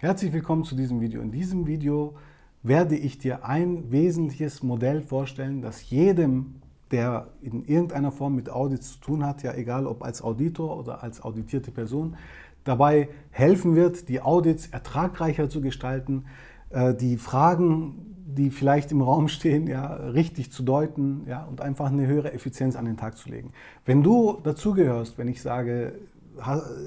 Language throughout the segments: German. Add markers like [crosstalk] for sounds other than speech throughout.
Herzlich willkommen zu diesem Video. In diesem Video werde ich dir ein wesentliches Modell vorstellen, das jedem, der in irgendeiner Form mit Audits zu tun hat, ja egal ob als Auditor oder als auditierte Person, dabei helfen wird, die Audits ertragreicher zu gestalten, äh, die Fragen, die vielleicht im Raum stehen, ja, richtig zu deuten ja, und einfach eine höhere Effizienz an den Tag zu legen. Wenn du dazugehörst, wenn ich sage,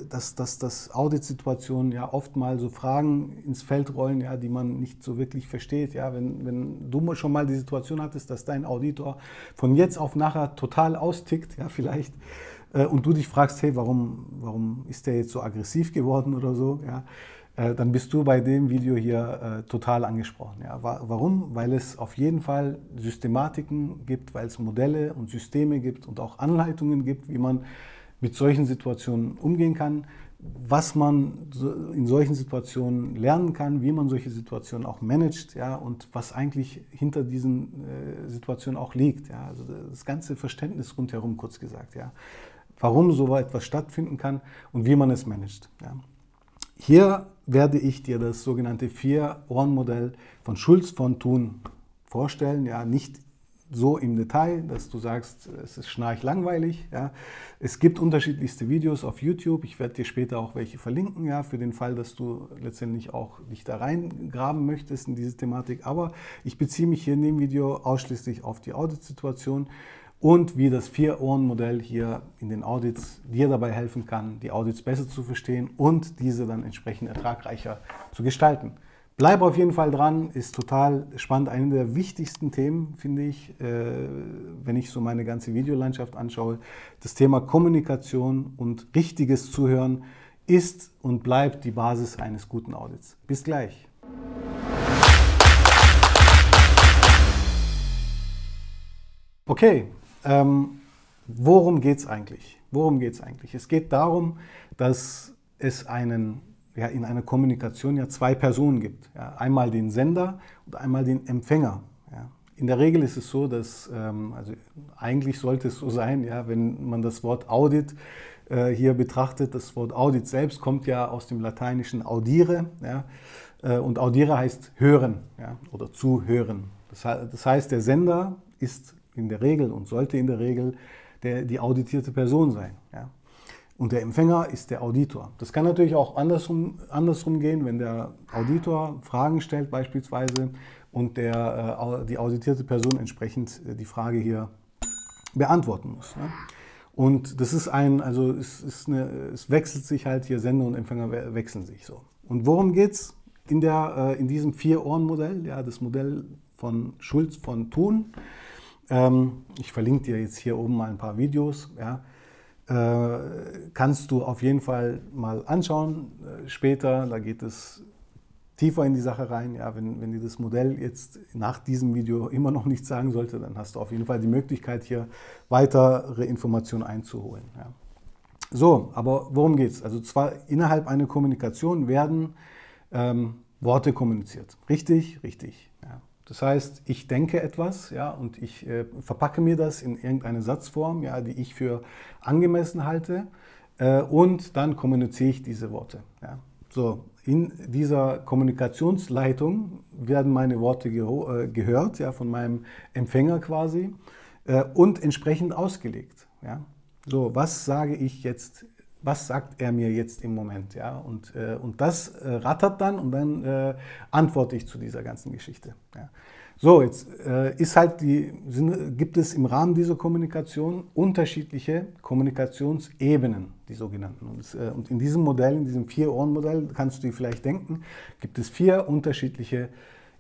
dass, dass, dass Auditsituationen ja oft mal so Fragen ins Feld rollen, ja, die man nicht so wirklich versteht. Ja, wenn, wenn du schon mal die Situation hattest, dass dein Auditor von jetzt auf nachher total austickt, ja, vielleicht, äh, und du dich fragst, hey, warum, warum ist der jetzt so aggressiv geworden oder so, ja, äh, dann bist du bei dem Video hier äh, total angesprochen. Ja. Warum? Weil es auf jeden Fall Systematiken gibt, weil es Modelle und Systeme gibt und auch Anleitungen gibt, wie man mit solchen Situationen umgehen kann, was man in solchen Situationen lernen kann, wie man solche Situationen auch managt ja, und was eigentlich hinter diesen äh, Situationen auch liegt. Ja. Also das ganze Verständnis rundherum, kurz gesagt. Ja. Warum so etwas stattfinden kann und wie man es managt. Ja. Hier werde ich dir das sogenannte Vier-Ohren-Modell von Schulz von Thun vorstellen. Ja, nicht so im Detail, dass du sagst, es ist schnarch langweilig. Ja. Es gibt unterschiedlichste Videos auf YouTube. Ich werde dir später auch welche verlinken, ja, für den Fall, dass du letztendlich auch dich da reingraben möchtest in diese Thematik. Aber ich beziehe mich hier in dem Video ausschließlich auf die Auditsituation und wie das Vier-Ohren-Modell hier in den Audits dir dabei helfen kann, die Audits besser zu verstehen und diese dann entsprechend ertragreicher zu gestalten. Bleib auf jeden Fall dran, ist total spannend. Eine der wichtigsten Themen, finde ich, äh, wenn ich so meine ganze Videolandschaft anschaue. Das Thema Kommunikation und richtiges Zuhören ist und bleibt die Basis eines guten Audits. Bis gleich. Okay, ähm, worum geht es eigentlich? Worum geht es eigentlich? Es geht darum, dass es einen ja, in einer Kommunikation ja zwei Personen gibt. Ja, einmal den Sender und einmal den Empfänger. Ja. In der Regel ist es so, dass, ähm, also eigentlich sollte es so sein, ja, wenn man das Wort Audit äh, hier betrachtet, das Wort Audit selbst kommt ja aus dem lateinischen audire ja, äh, und audire heißt hören ja, oder zuhören. Das, das heißt, der Sender ist in der Regel und sollte in der Regel der, die auditierte Person sein. Ja. Und der Empfänger ist der Auditor. Das kann natürlich auch andersrum, andersrum gehen, wenn der Auditor Fragen stellt beispielsweise und der, äh, die auditierte Person entsprechend äh, die Frage hier beantworten muss. Ne? Und das ist ein, also es, ist eine, es wechselt sich halt hier, Sender und Empfänger wechseln sich so. Und worum geht es in, äh, in diesem Vier-Ohren-Modell? Ja, das Modell von Schulz von Thun. Ähm, ich verlinke dir jetzt hier oben mal ein paar Videos. Ja. Äh, kannst du auf jeden Fall mal anschauen äh, später. Da geht es tiefer in die Sache rein. Ja, wenn, wenn dir das Modell jetzt nach diesem Video immer noch nichts sagen sollte, dann hast du auf jeden Fall die Möglichkeit, hier weitere Informationen einzuholen. Ja. So, aber worum geht es? Also zwar innerhalb einer Kommunikation werden ähm, Worte kommuniziert. Richtig, richtig. Das heißt, ich denke etwas ja, und ich äh, verpacke mir das in irgendeine Satzform, ja, die ich für angemessen halte äh, und dann kommuniziere ich diese Worte. Ja. So, in dieser Kommunikationsleitung werden meine Worte äh, gehört, ja, von meinem Empfänger quasi äh, und entsprechend ausgelegt. Ja. So, was sage ich jetzt was sagt er mir jetzt im Moment? Ja? Und, äh, und das äh, rattert dann und dann äh, antworte ich zu dieser ganzen Geschichte. Ja? So, jetzt äh, ist halt die, sind, gibt es im Rahmen dieser Kommunikation unterschiedliche Kommunikationsebenen, die sogenannten. Und, äh, und in diesem Modell, in diesem Vier-Ohren-Modell, kannst du dir vielleicht denken, gibt es vier unterschiedliche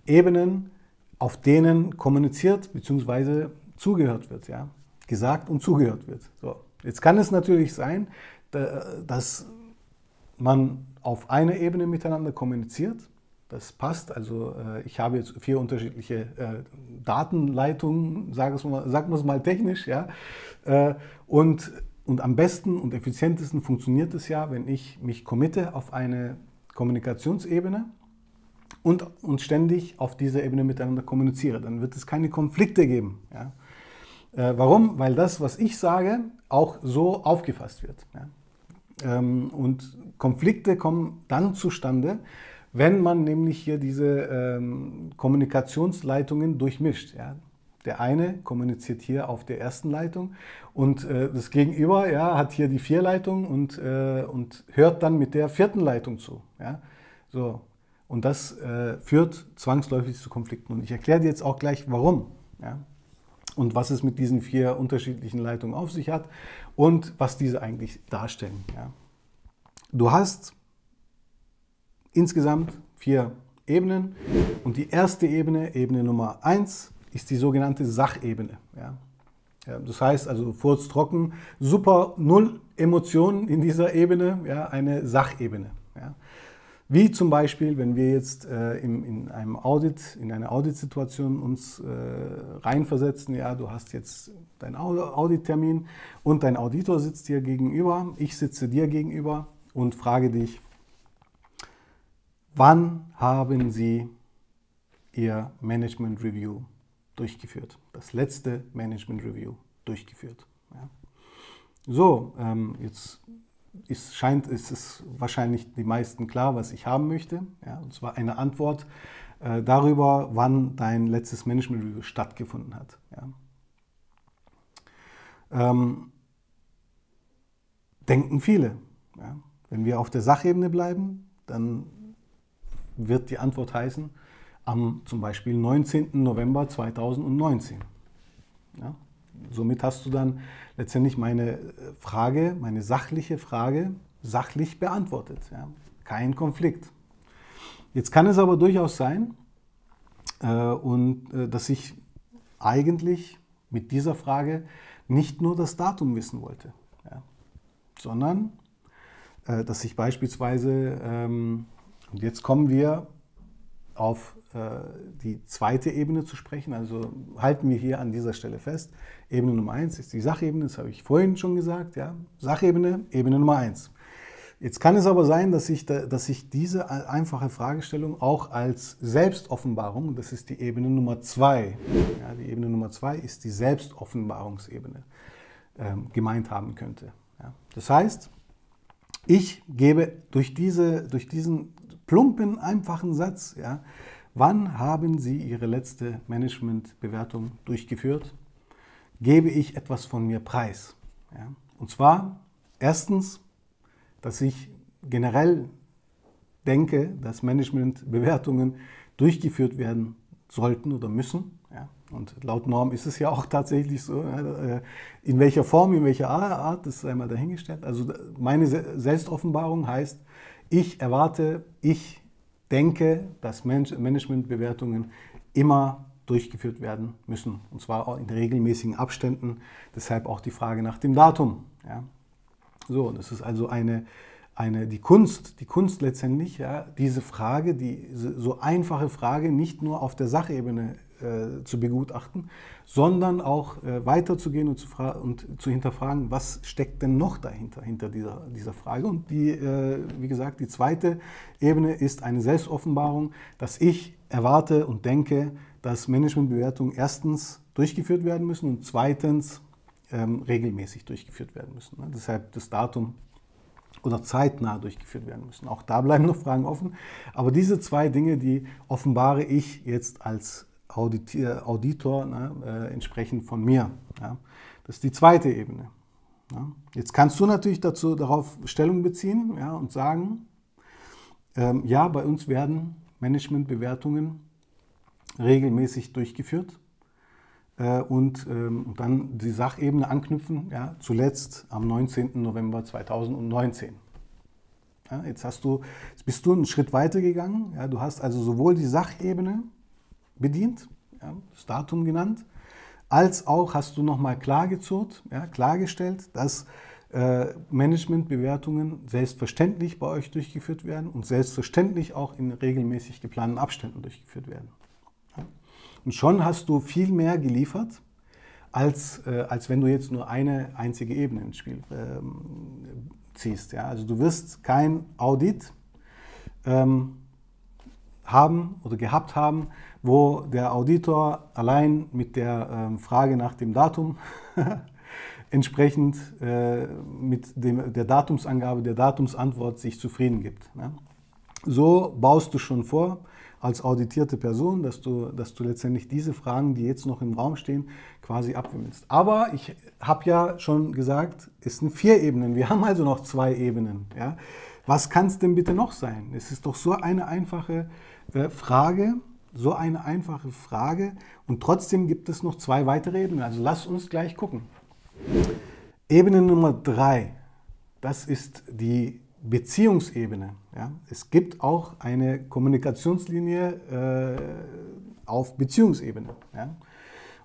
Ebenen, auf denen kommuniziert bzw. zugehört wird. Ja? Gesagt und zugehört wird. So. Jetzt kann es natürlich sein, dass man auf einer Ebene miteinander kommuniziert. Das passt. Also äh, ich habe jetzt vier unterschiedliche äh, Datenleitungen, sagen wir es mal technisch, ja. Äh, und, und am besten und effizientesten funktioniert es ja, wenn ich mich committe auf eine Kommunikationsebene und, und ständig auf dieser Ebene miteinander kommuniziere. Dann wird es keine Konflikte geben. Ja. warum? Weil das, was ich sage, auch so aufgefasst wird. Ja. Ähm, und Konflikte kommen dann zustande, wenn man nämlich hier diese ähm, Kommunikationsleitungen durchmischt. Ja. Der eine kommuniziert hier auf der ersten Leitung und äh, das Gegenüber ja, hat hier die vier Leitungen und, äh, und hört dann mit der vierten Leitung zu. Ja. So. Und das äh, führt zwangsläufig zu Konflikten. Und ich erkläre dir jetzt auch gleich, warum. Ja. Und was es mit diesen vier unterschiedlichen Leitungen auf sich hat und was diese eigentlich darstellen. Ja. Du hast insgesamt vier Ebenen und die erste Ebene, Ebene Nummer eins, ist die sogenannte Sachebene. Ja, das heißt also furztrocken, super, null Emotionen in dieser Ebene, ja, eine Sachebene. Ja. Wie zum Beispiel, wenn wir jetzt äh, im, in einem Audit, in eine Auditsituation uns äh, reinversetzen, ja, du hast jetzt deinen Audittermin und dein Auditor sitzt dir gegenüber, ich sitze dir gegenüber und frage dich, wann haben Sie Ihr Management Review durchgeführt, das letzte Management Review durchgeführt. Ja. So, ähm, jetzt ist, scheint ist es wahrscheinlich die meisten klar, was ich haben möchte. Ja, und zwar eine Antwort äh, darüber, wann dein letztes Management Review stattgefunden hat. Ja. Ähm, denken viele. Ja. Wenn wir auf der Sachebene bleiben, dann wird die Antwort heißen, am zum Beispiel 19. November 2019. Ja? Somit hast du dann letztendlich meine Frage, meine sachliche Frage, sachlich beantwortet. Ja? Kein Konflikt. Jetzt kann es aber durchaus sein, äh, und, äh, dass ich eigentlich mit dieser Frage nicht nur das Datum wissen wollte, ja? sondern äh, dass ich beispielsweise, ähm, und jetzt kommen wir auf äh, die zweite Ebene zu sprechen. Also halten wir hier an dieser Stelle fest. Ebene Nummer eins ist die Sachebene, das habe ich vorhin schon gesagt. Ja? Sachebene, Ebene Nummer eins. Jetzt kann es aber sein, dass ich, dass ich diese einfache Fragestellung auch als Selbstoffenbarung, das ist die Ebene Nummer zwei, ja, die Ebene Nummer zwei ist die Selbstoffenbarungsebene, ähm, gemeint haben könnte. Ja. Das heißt, ich gebe durch, diese, durch diesen plumpen, einfachen Satz, ja, Wann haben Sie Ihre letzte Managementbewertung durchgeführt? Gebe ich etwas von mir preis? Ja? Und zwar erstens, dass ich generell denke, dass Managementbewertungen durchgeführt werden sollten oder müssen. Ja? Und laut Norm ist es ja auch tatsächlich so. Äh, in welcher Form, in welcher Art, das ist einmal dahingestellt. Also meine Selbstoffenbarung heißt, ich erwarte, ich denke, dass Managementbewertungen immer durchgeführt werden müssen. Und zwar auch in regelmäßigen Abständen. Deshalb auch die Frage nach dem Datum. Ja. So, das ist also eine, eine, die Kunst, die Kunst letztendlich, ja, diese Frage, diese so einfache Frage nicht nur auf der Sachebene äh, zu begutachten, sondern auch äh, weiterzugehen und zu, und zu hinterfragen, was steckt denn noch dahinter, hinter dieser, dieser Frage. Und die, äh, wie gesagt, die zweite Ebene ist eine Selbstoffenbarung, dass ich erwarte und denke, dass Managementbewertungen erstens durchgeführt werden müssen und zweitens ähm, regelmäßig durchgeführt werden müssen. Ne? Deshalb das Datum oder zeitnah durchgeführt werden müssen. Auch da bleiben noch Fragen offen. Aber diese zwei Dinge, die offenbare ich jetzt als Auditier, Auditor ne, äh, entsprechend von mir. Ja. Das ist die zweite Ebene. Ja. Jetzt kannst du natürlich dazu, darauf Stellung beziehen ja, und sagen, ähm, ja, bei uns werden Managementbewertungen regelmäßig durchgeführt äh, und, ähm, und dann die Sachebene anknüpfen, ja, zuletzt am 19. November 2019. Ja, jetzt, hast du, jetzt bist du einen Schritt weiter gegangen. Ja, du hast also sowohl die Sachebene bedient, ja, das Datum genannt, als auch hast du nochmal klargezurrt, ja, klargestellt, dass äh, Managementbewertungen selbstverständlich bei euch durchgeführt werden und selbstverständlich auch in regelmäßig geplanten Abständen durchgeführt werden. Ja. Und schon hast du viel mehr geliefert, als, äh, als wenn du jetzt nur eine einzige Ebene ins Spiel ähm, ziehst. Ja. Also du wirst kein Audit ähm, haben oder gehabt haben, wo der Auditor allein mit der ähm, Frage nach dem Datum [laughs] entsprechend äh, mit dem, der Datumsangabe, der Datumsantwort sich zufrieden gibt. Ne? So baust du schon vor, als auditierte Person, dass du, dass du letztendlich diese Fragen, die jetzt noch im Raum stehen, quasi abwimmelst. Aber ich habe ja schon gesagt, es sind vier Ebenen. Wir haben also noch zwei Ebenen. Ja? Was kann es denn bitte noch sein? Es ist doch so eine einfache äh, Frage, so eine einfache Frage und trotzdem gibt es noch zwei weitere Ebenen. Also lass uns gleich gucken. Ebene Nummer drei, das ist die Beziehungsebene. Ja? Es gibt auch eine Kommunikationslinie äh, auf Beziehungsebene. Ja?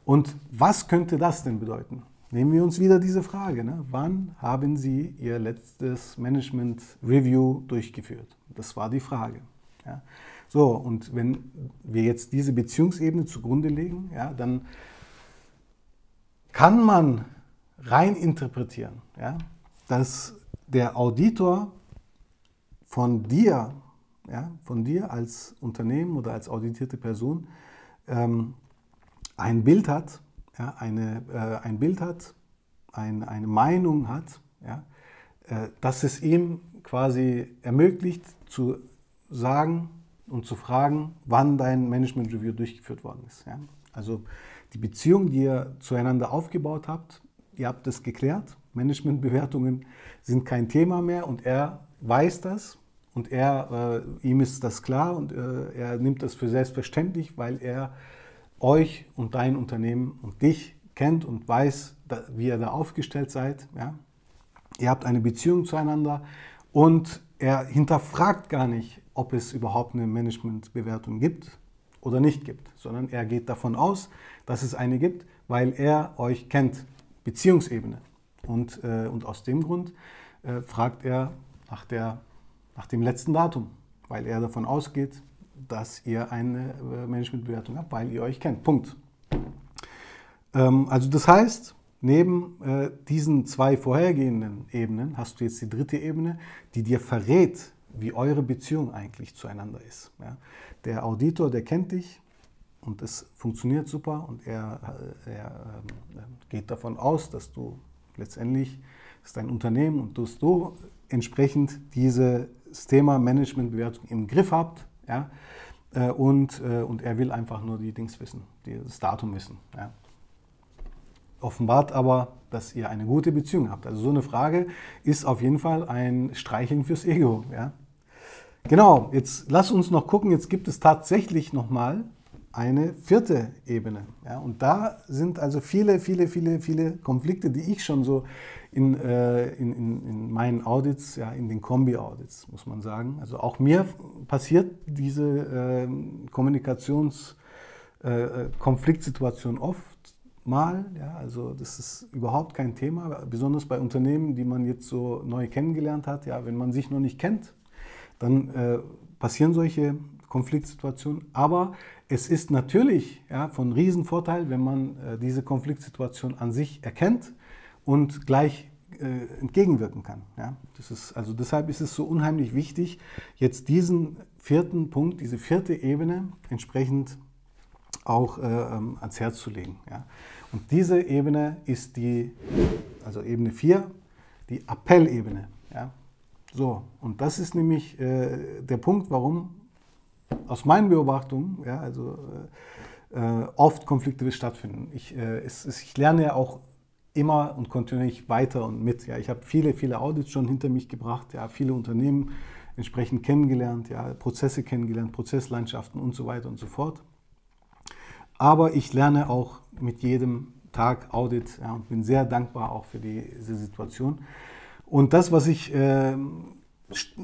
Und was könnte das denn bedeuten? Nehmen wir uns wieder diese Frage. Ne? Wann haben Sie Ihr letztes Management Review durchgeführt? Das war die Frage. Ja? So, und wenn wir jetzt diese Beziehungsebene zugrunde legen, ja, dann kann man rein interpretieren, ja, dass der Auditor von dir, ja, von dir als Unternehmen oder als auditierte Person ähm, ein Bild hat, ja, eine, äh, ein Bild hat, ein, eine Meinung hat, ja, äh, dass es ihm quasi ermöglicht zu sagen und zu fragen, wann dein Management Review durchgeführt worden ist. Ja. Also die Beziehung, die ihr zueinander aufgebaut habt, ihr habt es geklärt, Managementbewertungen sind kein Thema mehr und er weiß das und er, äh, ihm ist das klar und äh, er nimmt das für selbstverständlich, weil er euch und dein Unternehmen und dich kennt und weiß, wie ihr da aufgestellt seid. Ja? Ihr habt eine Beziehung zueinander und er hinterfragt gar nicht, ob es überhaupt eine Managementbewertung gibt oder nicht gibt, sondern er geht davon aus, dass es eine gibt, weil er euch kennt, Beziehungsebene. Und, äh, und aus dem Grund äh, fragt er nach der nach dem letzten Datum, weil er davon ausgeht, dass ihr eine äh, Managementbewertung habt, weil ihr euch kennt. Punkt. Ähm, also das heißt, neben äh, diesen zwei vorhergehenden Ebenen hast du jetzt die dritte Ebene, die dir verrät, wie eure Beziehung eigentlich zueinander ist. Der Auditor, der kennt dich und es funktioniert super und er, äh, er ähm, geht davon aus, dass du letztendlich, ist dein Unternehmen und dass du entsprechend diese das Thema Managementbewertung im Griff habt. Ja? Äh, und, äh, und er will einfach nur die Dings wissen, das Datum wissen. Ja? Offenbart aber, dass ihr eine gute Beziehung habt. Also so eine Frage ist auf jeden Fall ein Streicheln fürs Ego. Ja? Genau, jetzt lass uns noch gucken, jetzt gibt es tatsächlich nochmal eine vierte Ebene. Ja? Und da sind also viele, viele, viele, viele Konflikte, die ich schon so in, äh, in, in, in, meinen Audits, ja, in den Kombi-Audits, muss man sagen. Also auch mir passiert diese äh, Kommunikations-Konfliktsituation äh, oft mal. Ja, also das ist überhaupt kein Thema, besonders bei Unternehmen, die man jetzt so neu kennengelernt hat. Ja, wenn man sich noch nicht kennt, dann äh, passieren solche Konfliktsituationen. Aber es ist natürlich ja, von Riesenvorteil, wenn man äh, diese Konfliktsituation an sich erkennt und gleich äh, entgegenwirken kann. Ja? Das ist, also deshalb ist es so unheimlich wichtig, jetzt diesen vierten Punkt, diese vierte Ebene entsprechend auch äh, ähm, ans Herz zu legen. Ja? Und diese Ebene ist die, also Ebene 4, die Appellebene. Ja? So, und das ist nämlich äh, der Punkt, warum aus meinen Beobachtungen, ja, also äh, äh oft Konflikte stattfinden. Ich, äh, es, es, ich lerne ja auch immer und kontinuierlich weiter und mit. Ja, ich habe viele, viele Audits schon hinter mich gebracht, ja, viele Unternehmen entsprechend kennengelernt, ja, Prozesse kennengelernt, Prozesslandschaften und so weiter und so fort. Aber ich lerne auch mit jedem Tag Audit ja, und bin sehr dankbar auch für diese Situation. Und das, was ich äh,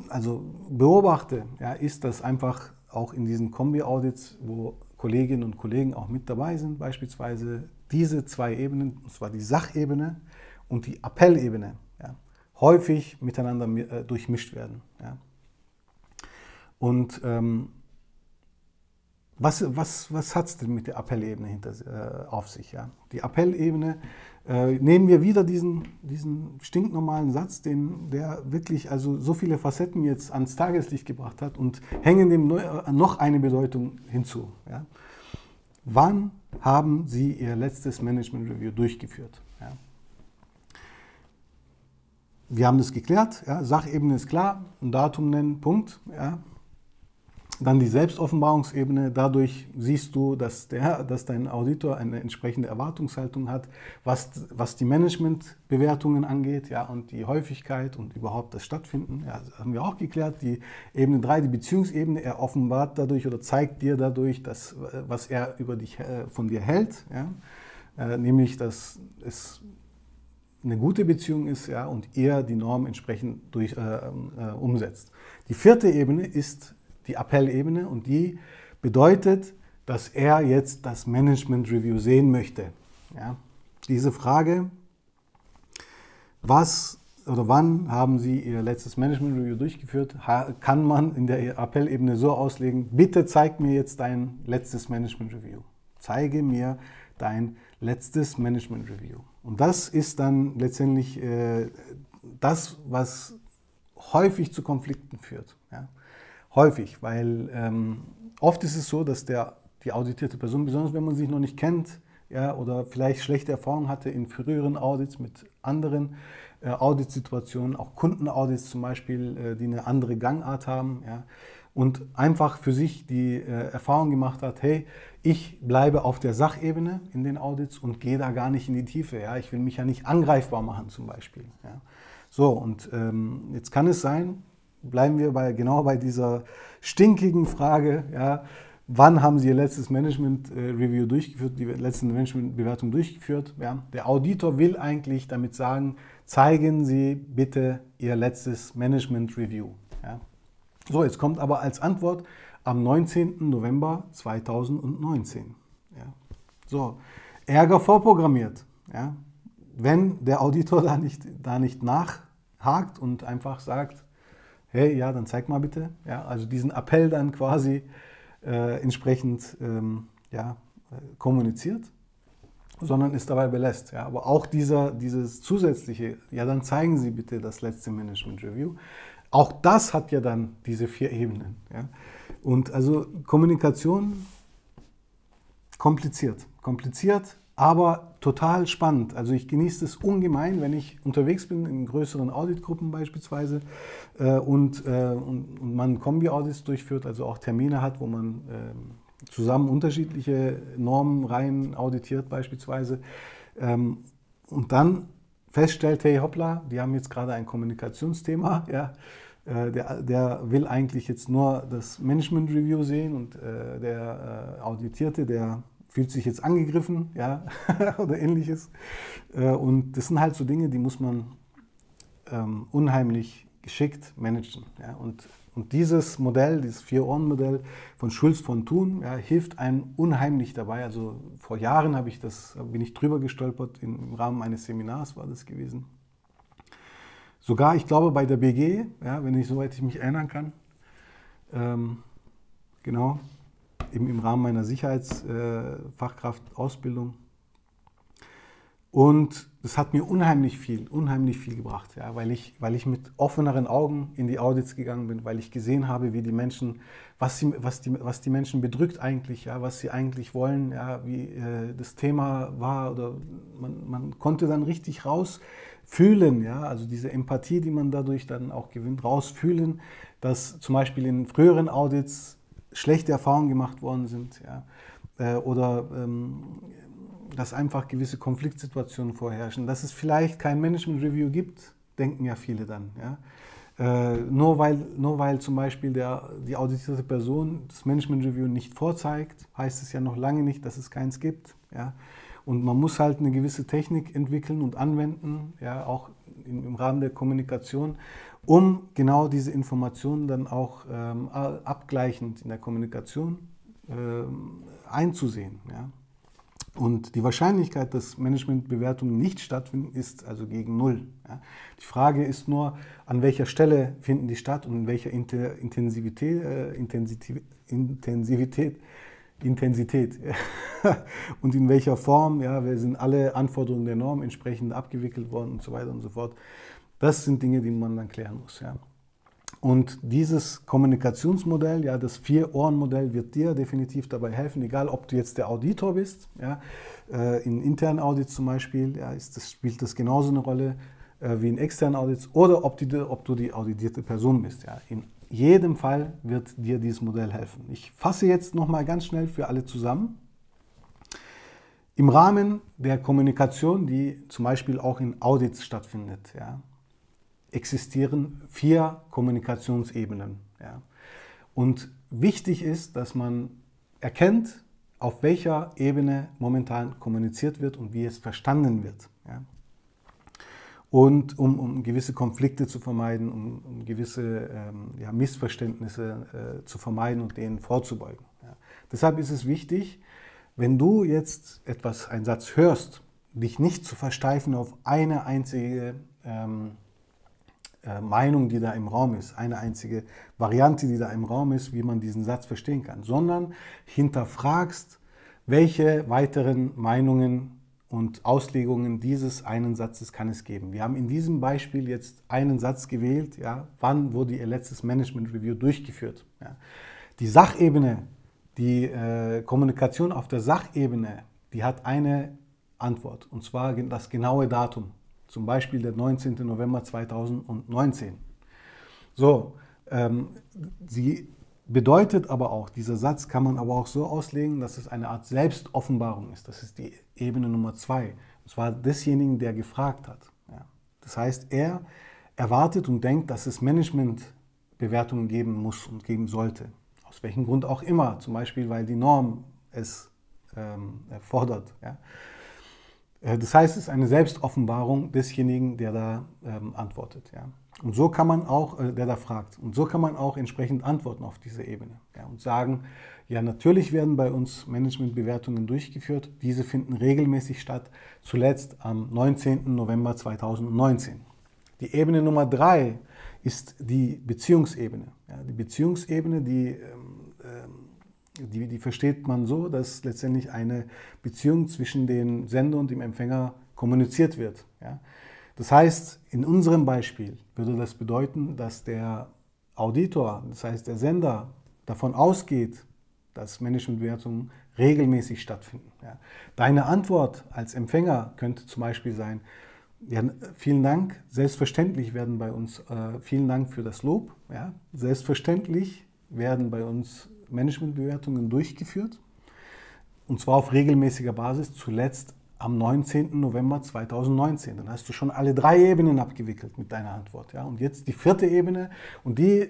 also beobachte, ja, ist, dass einfach auch in diesen Kombi-Audits, wo Kolleginnen und Kollegen auch mit dabei sind, beispielsweise diese zwei Ebenen, und zwar die Sachebene und die Appellebene, ja, häufig miteinander äh, durchmischt werden. Ja. Und ähm, was, was, was hat es denn mit der Appellebene hinter, äh, auf sich? Ja? Die Appellebene, äh, nehmen wir wieder diesen, diesen stinknormalen Satz, den, der wirklich also so viele Facetten jetzt ans Tageslicht gebracht hat und hängen dem noch eine Bedeutung hinzu. Ja? Wann haben Sie Ihr letztes Management Review durchgeführt? Ja. Wir haben das geklärt, ja, Sachebene ist klar, ein Datum nennen, Punkt. Ja. Dann die Selbstoffenbarungsebene. Dadurch siehst du, dass, der, dass dein Auditor eine entsprechende Erwartungshaltung hat, was, was die Managementbewertungen angeht ja, und die Häufigkeit und überhaupt das Stattfinden. Ja, das haben wir auch geklärt. Die Ebene 3, die Beziehungsebene, er offenbart dadurch oder zeigt dir dadurch, dass, was er über dich, äh, von dir hält. Ja, äh, nämlich, dass es eine gute Beziehung ist ja, und er die Norm entsprechend durch, äh, äh, umsetzt. Die vierte Ebene ist die Appellebene und die bedeutet, dass er jetzt das Management Review sehen möchte. Ja? Diese Frage, was oder wann haben Sie Ihr letztes Management Review durchgeführt, kann man in der Appellebene so auslegen, bitte zeig mir jetzt dein letztes Management Review. Zeige mir dein letztes Management Review. Und das ist dann letztendlich äh, das, was häufig zu Konflikten führt. Ja? Häufig, weil ähm, oft ist es so, dass der, die auditierte Person, besonders wenn man sich noch nicht kennt ja, oder vielleicht schlechte Erfahrungen hatte in früheren Audits mit anderen äh, Auditsituationen, auch Kundenaudits zum Beispiel, äh, die eine andere Gangart haben, ja, und einfach für sich die äh, Erfahrung gemacht hat, hey, ich bleibe auf der Sachebene in den Audits und gehe da gar nicht in die Tiefe. Ja? Ich will mich ja nicht angreifbar machen zum Beispiel. Ja? So, und ähm, jetzt kann es sein, bleiben wir bei, genau bei dieser stinkigen Frage, ja, wann haben Sie Ihr letztes Management-Review äh, durchgeführt, die letzte Management-Bewertung durchgeführt. Ja. Der Auditor will eigentlich damit sagen, zeigen Sie bitte Ihr letztes Management-Review. Ja. So, jetzt kommt aber als Antwort am 19. November 2019. Ja. So, Ärger vorprogrammiert. Ja. Wenn der Auditor da nicht, da nicht nachhakt und einfach sagt, hey, ja, dann zeig mal bitte. Ja, also diesen Appell dann quasi äh, entsprechend ähm, ja, äh, kommuniziert, sondern es dabei belässt. Ja. Aber auch dieser, dieses zusätzliche, ja, dann zeigen Sie bitte das letzte Management Review. Auch das hat ja dann diese vier Ebenen. Ja. Und also Kommunikation kompliziert. Kompliziert, aber total spannend. Also ich genieße es ungemein, wenn ich unterwegs bin, in größeren Auditgruppen beispielsweise äh, und, äh, und, man Kombi-Audits durchführt, also auch Termine hat, wo man äh, zusammen unterschiedliche Normen rein auditiert beispielsweise ähm, und dann feststellt, hey hoppla, die haben jetzt gerade ein Kommunikationsthema, [laughs] ja, äh, der, der, will eigentlich jetzt nur das Management Review sehen und äh, der äh, Auditierte, der fühlt sich jetzt angegriffen, ja, [laughs] oder ähnliches. Äh, und das sind halt so Dinge, die muss man ähm, unheimlich geschickt managen. Ja. Und, und dieses Modell, dieses Vier-Ohren-Modell von Schulz von Thun, ja, hilft einem unheimlich dabei. Also vor Jahren habe ich das, bin ich drüber gestolpert, im Rahmen eines Seminars war das gewesen. Sogar, ich glaube, bei der BG, ja, wenn ich soweit ich mich erinnern kann, ähm, genau, im, im Rahmen meiner Sicherheitsfachkraftausbildung. Äh, und das hat mir unheimlich viel, unheimlich viel gebracht, ja, weil, ich, weil ich mit offeneren Augen in die Audits gegangen bin, weil ich gesehen habe, wie die Menschen, was, sie, was, die, was die Menschen bedrückt eigentlich, ja, was sie eigentlich wollen, ja, wie äh, das Thema war. Oder man, man konnte dann richtig rausfühlen, ja, also diese Empathie, die man dadurch dann auch gewinnt, rausfühlen, dass zum Beispiel in früheren Audits schlechte Erfahrungen gemacht worden sind. Ja. Äh, oder ähm, dass einfach gewisse Konfliktsituationen vorherrschen. Dass es vielleicht kein Management Review gibt, denken ja viele dann. Ja. Äh, nur, weil, nur weil zum Beispiel der, die auditierte Person das Management Review nicht vorzeigt, heißt es ja noch lange nicht, dass es keins gibt. Ja. Und man muss halt eine gewisse Technik entwickeln und anwenden, ja, auch im, im Rahmen der Kommunikation, um genau diese Informationen dann auch ähm, abgleichend in der Kommunikation ähm, einzusehen. Ja. Und die Wahrscheinlichkeit, dass Managementbewertungen nicht stattfinden, ist also gegen Null. Ja. Die Frage ist nur, an welcher Stelle finden die statt und in welcher Intensivität, äh, Intensität, Intensivität, Intensität [laughs] und in welcher Form. Ja, sind alle Anforderungen der Norm entsprechend abgewickelt worden und so weiter und so fort. Das sind Dinge, die man dann klären muss. Ja. Und dieses Kommunikationsmodell, ja, das Vier-Ohren-Modell wird dir definitiv dabei helfen, egal ob du jetzt der Auditor bist, ja, äh, in internen Audits zum Beispiel, ja, das, spielt das genauso eine Rolle äh, wie in externen Audits, oder ob, die, ob du die auditierte Person bist. Ja. In, jedem Fall wird dir dieses Modell helfen. Ich fasse jetzt nochmal ganz schnell für alle zusammen. Im Rahmen der Kommunikation, die zum Beispiel auch in Audits stattfindet, ja, existieren vier Kommunikationsebenen. Ja. Und wichtig ist, dass man erkennt, auf welcher Ebene momentan kommuniziert wird und wie es verstanden wird. Ja. Und um, um, gewisse Konflikte zu vermeiden, um, um gewisse ähm, ja, Missverständnisse äh, zu vermeiden und denen vorzubeugen. Ja. Deshalb ist es wichtig, wenn du jetzt etwas, einen Satz hörst, dich nicht zu versteifen auf eine einzige ähm, äh, Meinung, die da im Raum ist, eine einzige Variante, die da im Raum ist, wie man diesen Satz verstehen kann, sondern hinterfragst, welche weiteren Meinungen und Auslegungen dieses einen Satzes kann es geben. Wir haben in diesem Beispiel jetzt einen Satz gewählt, ja, wann wurde Ihr letztes Management Review durchgeführt. Ja. Die Sachebene, die äh, Kommunikation auf der Sachebene, die hat eine Antwort, und zwar das genaue Datum zum Beispiel der 19. November 2019. So, ähm, sie bedeutet aber auch, dieser Satz kann man aber auch so auslegen, dass es eine Art Selbstoffenbarung ist. Das ist die Ebene Nummer zwei. Und zwar desjenigen, der gefragt hat. Ja. Das heißt, er erwartet und denkt, dass es Managementbewertungen geben muss und geben sollte. Aus welchem Grund auch immer. Zum Beispiel, weil die Norm es ähm, erfordert. Ja. Äh, das heißt, es ist eine Selbstoffenbarung desjenigen, der da ähm, antwortet. Ja. Und so kann man auch, äh, der da fragt, und so kann man auch entsprechend antworten auf diese Ebene ja, und sagen, ja, natürlich werden bei uns Managementbewertungen durchgeführt. Diese finden regelmäßig statt, zuletzt am 19. November 2019. Die Ebene Nummer drei ist die Beziehungsebene. Ja, die Beziehungsebene, die ähm, die, die versteht man so, dass letztendlich eine Beziehung zwischen dem Sender und dem Empfänger kommuniziert wird. Ja? Das heißt, in unserem Beispiel würde das bedeuten, dass der Auditor, das heißt der Sender, davon ausgeht, dass Managementbewertungen regelmäßig stattfinden. Ja. Deine Antwort als Empfänger könnte zum Beispiel sein, ja, vielen Dank, selbstverständlich werden bei uns, äh, vielen Dank für das Lob, ja. selbstverständlich werden bei uns Managementbewertungen durchgeführt. Und zwar auf regelmäßiger Basis, zuletzt am 19. November 2019. Dann hast du schon alle drei Ebenen abgewickelt mit deiner Antwort. Ja? Und jetzt die vierte Ebene. Und die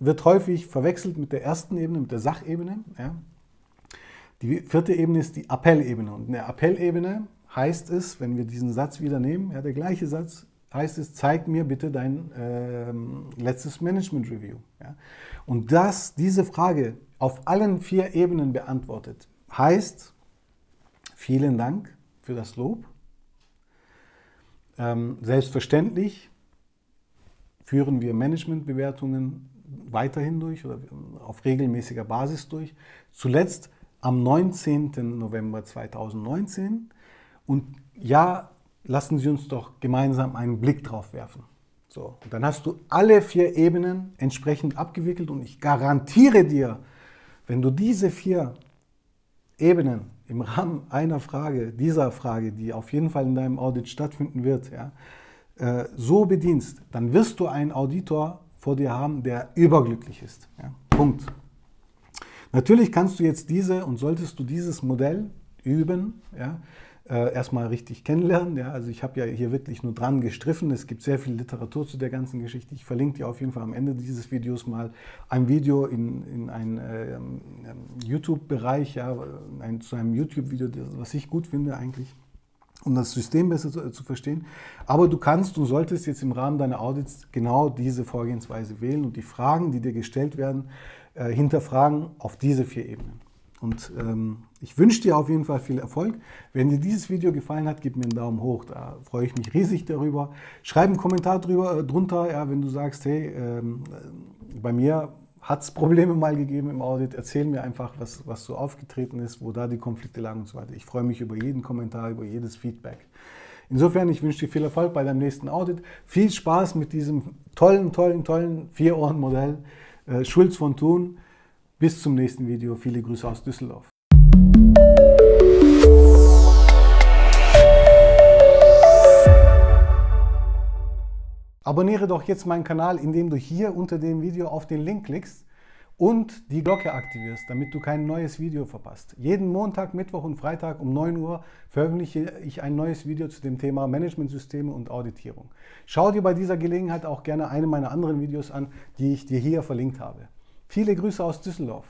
wird häufig verwechselt mit der ersten Ebene, mit der Sachebene. Ja? Die vierte Ebene ist die Appellebene. Und in der Appellebene heißt es, wenn wir diesen Satz wieder nehmen, ja, der gleiche Satz, heißt es, zeig mir bitte dein äh, letztes Management Review. Ja? Und das, diese Frage auf allen vier Ebenen beantwortet, heißt, vielen Dank für das Lob. Ähm, selbstverständlich führen wir Managementbewertungen weiterhin durch oder auf regelmäßiger Basis durch. Zuletzt am 19. November 2019. Und ja, lassen Sie uns doch gemeinsam einen Blick drauf werfen. So, und dann hast du alle vier Ebenen entsprechend abgewickelt und ich garantiere dir, wenn du diese vier Ebenen im Rahmen einer Frage, dieser Frage, die auf jeden Fall in deinem Audit stattfinden wird, ja, äh, so bedienst, dann wirst du einen Auditor vor dir haben, der überglücklich ist. Ja. Punkt. Natürlich kannst du jetzt diese und solltest du dieses Modell üben, ja, äh, erstmal richtig kennenlernen. Ja. Also ich habe ja hier wirklich nur dran gestriffen. Es gibt sehr viel Literatur zu der ganzen Geschichte. Ich verlinke dir auf jeden Fall am Ende dieses Videos mal ein Video in, in einen äh, YouTube-Bereich, ja, ein, zu einem YouTube-Video, was ich gut finde eigentlich um das System besser zu, zu, verstehen. Aber du kannst, du solltest jetzt im Rahmen deiner Audits genau diese Vorgehensweise wählen und die Fragen, die dir gestellt werden, äh, hinterfragen auf diese vier Ebenen. Und ähm, ich wünsche dir auf jeden Fall viel Erfolg. Wenn dir dieses Video gefallen hat, gib mir einen Daumen hoch. Da freue ich mich riesig darüber. Schreib einen Kommentar drüber, äh, drunter, ja, wenn du sagst, hey, ähm, äh, bei mir hat es Probleme mal gegeben im Audit. Erzähl mir einfach, was, was so aufgetreten ist, wo da die Konflikte lagen und so weiter. Ich freue mich über jeden Kommentar, über jedes Feedback. Insofern, ich wünsche dir viel Erfolg bei deinem nächsten Audit. Viel Spaß mit diesem tollen, tollen, tollen Vier-Ohren-Modell. Äh, Schulz von Thun. Bis zum nächsten Video. Viele Grüße aus Düsseldorf. Abonniere doch jetzt meinen Kanal, indem du hier unter dem Video auf den Link klickst und die Glocke aktivierst, damit du kein neues Video verpasst. Jeden Montag, Mittwoch und Freitag um 9 Uhr veröffentliche ich ein neues Video zu dem Thema Managementsysteme und Auditierung. Schau dir bei dieser Gelegenheit auch gerne eine meiner anderen Videos an, die ich dir hier verlinkt habe. Viele Grüße aus Düsseldorf.